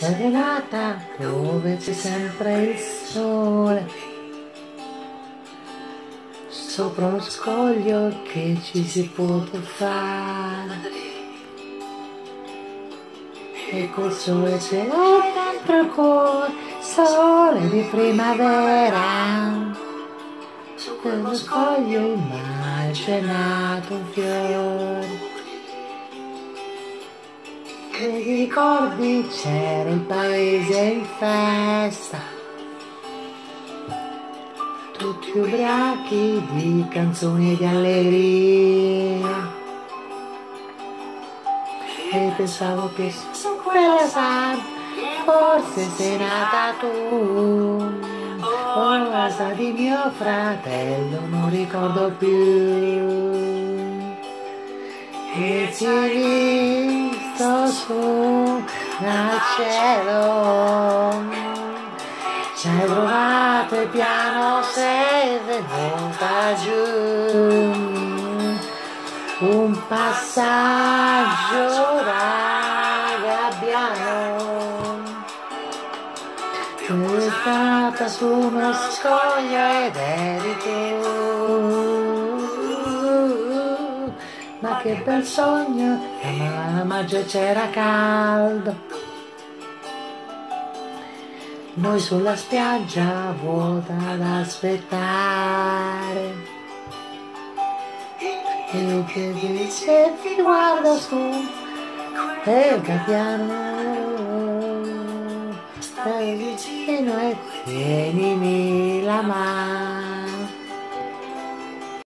serenata dove c'è sempre il sole? Sopra uno scoglio che ci si può tuffare e col sole ce l'ho dentro cuore sole di primavera. Su quello scoglio immaginato un fiore ti ricordi c'era il paese in festa. Tutti ubriachi di canzoni di allegria e pensavo che su quella santa forse sei nata tu. O casa di mio fratello non ricordo più. E visto su dal cielo. Ci hai provato e piano sei venuta giù. Un passaggio da gabbiano tu stata su uno scoglio ed eri tu ma che bel sogno a maggio c'era caldo. Noi sulla spiaggia vuota ad aspettare. E che dice ti guarda su e il vicino e tienimi la mano